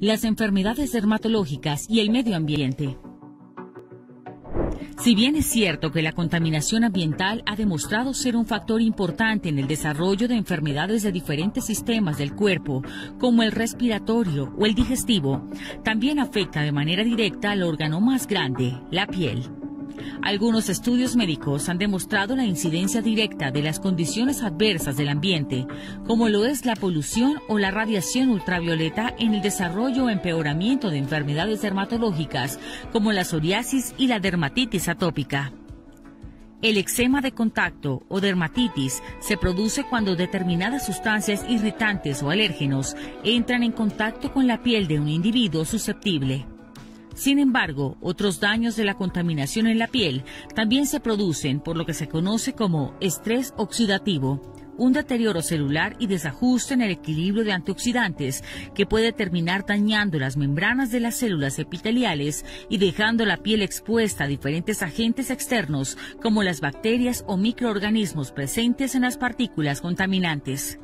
las enfermedades dermatológicas y el medio ambiente. Si bien es cierto que la contaminación ambiental ha demostrado ser un factor importante en el desarrollo de enfermedades de diferentes sistemas del cuerpo, como el respiratorio o el digestivo, también afecta de manera directa al órgano más grande, la piel. Algunos estudios médicos han demostrado la incidencia directa de las condiciones adversas del ambiente, como lo es la polución o la radiación ultravioleta en el desarrollo o empeoramiento de enfermedades dermatológicas, como la psoriasis y la dermatitis atópica. El eczema de contacto o dermatitis se produce cuando determinadas sustancias irritantes o alérgenos entran en contacto con la piel de un individuo susceptible. Sin embargo, otros daños de la contaminación en la piel también se producen por lo que se conoce como estrés oxidativo, un deterioro celular y desajuste en el equilibrio de antioxidantes que puede terminar dañando las membranas de las células epiteliales y dejando la piel expuesta a diferentes agentes externos como las bacterias o microorganismos presentes en las partículas contaminantes.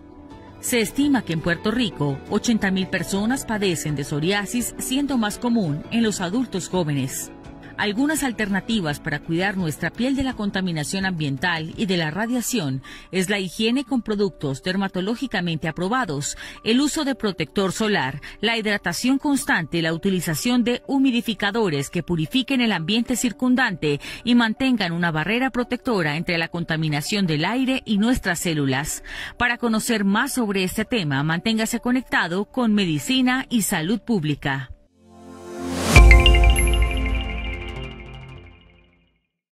Se estima que en Puerto Rico 80.000 personas padecen de psoriasis, siendo más común en los adultos jóvenes. Algunas alternativas para cuidar nuestra piel de la contaminación ambiental y de la radiación es la higiene con productos dermatológicamente aprobados, el uso de protector solar, la hidratación constante y la utilización de humidificadores que purifiquen el ambiente circundante y mantengan una barrera protectora entre la contaminación del aire y nuestras células. Para conocer más sobre este tema, manténgase conectado con Medicina y Salud Pública.